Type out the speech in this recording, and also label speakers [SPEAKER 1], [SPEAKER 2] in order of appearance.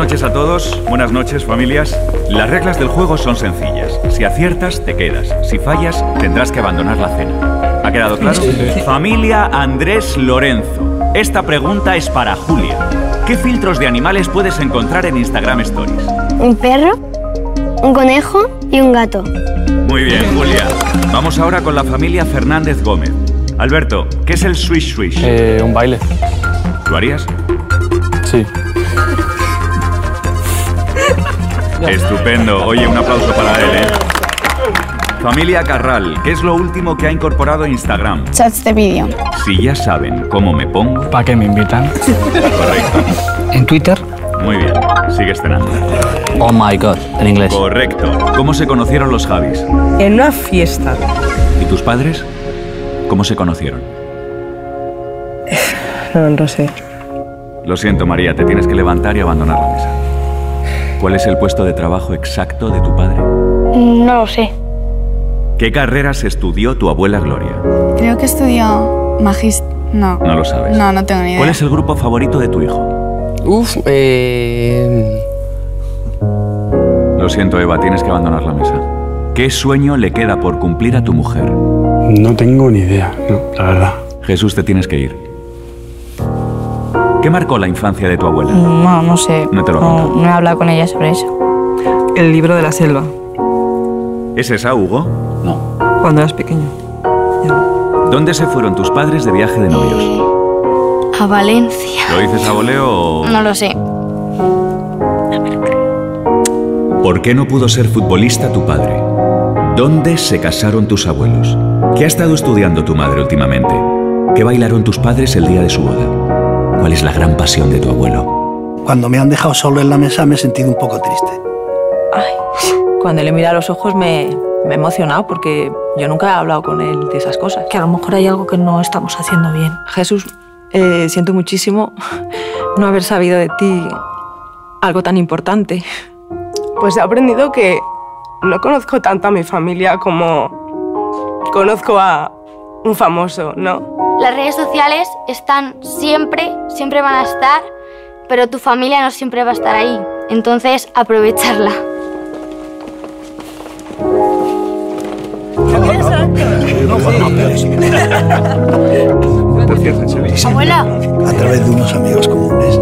[SPEAKER 1] noches a todos, buenas noches familias. Las reglas del juego son sencillas. Si aciertas, te quedas. Si fallas, tendrás que abandonar la cena. ¿Ha quedado claro? Familia Andrés Lorenzo. Esta pregunta es para Julia. ¿Qué filtros de animales puedes encontrar en Instagram Stories?
[SPEAKER 2] Un perro, un conejo y un gato.
[SPEAKER 1] Muy bien, Julia. Vamos ahora con la familia Fernández Gómez. Alberto, ¿qué es el swish swish?
[SPEAKER 3] Eh, un baile.
[SPEAKER 1] ¿Lo harías?
[SPEAKER 3] Sí.
[SPEAKER 1] Estupendo. Oye, un aplauso para él, ¿eh? Familia Carral, ¿qué es lo último que ha incorporado Instagram?
[SPEAKER 2] Chats de vídeo.
[SPEAKER 1] Si ya saben cómo me pongo.
[SPEAKER 3] ¿Para qué me invitan?
[SPEAKER 1] Correcto.
[SPEAKER 4] En Twitter,
[SPEAKER 1] Muy bien. Sigues cenando.
[SPEAKER 4] oh my god, en inglés.
[SPEAKER 1] Correcto. ¿Cómo se conocieron los Javis?
[SPEAKER 5] En una fiesta.
[SPEAKER 1] ¿Y tus padres? ¿Cómo se conocieron?
[SPEAKER 5] No, no sé.
[SPEAKER 1] Lo siento, María, te tienes que levantar y abandonar la mesa. ¿Cuál es el puesto de trabajo exacto de tu padre?
[SPEAKER 2] No lo sé.
[SPEAKER 1] ¿Qué carreras estudió tu abuela Gloria?
[SPEAKER 6] Creo que estudió magist... No.
[SPEAKER 1] No lo sabes.
[SPEAKER 6] No, no tengo ni idea.
[SPEAKER 1] ¿Cuál es el grupo favorito de tu hijo?
[SPEAKER 7] Uf, eh...
[SPEAKER 1] Lo siento, Eva, tienes que abandonar la mesa. ¿Qué sueño le queda por cumplir a tu mujer?
[SPEAKER 3] No tengo ni idea, no, la verdad.
[SPEAKER 1] Jesús, te tienes que ir. ¿Qué marcó la infancia de tu abuela?
[SPEAKER 6] No, no sé.
[SPEAKER 1] No te lo
[SPEAKER 6] no, no he hablado con ella sobre eso.
[SPEAKER 5] El libro de la selva.
[SPEAKER 1] ¿Es esa, Hugo?
[SPEAKER 5] Cuando eras pequeño.
[SPEAKER 1] ¿Dónde se fueron tus padres de viaje de novios?
[SPEAKER 2] A Valencia.
[SPEAKER 1] ¿Lo dices a voleo o...?
[SPEAKER 2] No lo sé.
[SPEAKER 1] ¿Por qué no pudo ser futbolista tu padre? ¿Dónde se casaron tus abuelos? ¿Qué ha estado estudiando tu madre últimamente? ¿Qué bailaron tus padres el día de su boda? ¿Cuál es la gran pasión de tu abuelo?
[SPEAKER 8] Cuando me han dejado solo en la mesa me he sentido un poco triste.
[SPEAKER 5] Cuando le mira a los ojos me, me he emocionado porque yo nunca he hablado con él de esas cosas.
[SPEAKER 6] Que a lo mejor hay algo que no estamos haciendo bien.
[SPEAKER 5] Jesús, eh, siento muchísimo no haber sabido de ti algo tan importante.
[SPEAKER 9] Pues he aprendido que no conozco tanto a mi familia como conozco a un famoso, ¿no?
[SPEAKER 2] Las redes sociales están siempre, siempre van a estar, pero tu familia no siempre va a estar ahí. Entonces, aprovecharla. Abuela.
[SPEAKER 8] A través de unos amigos comunes.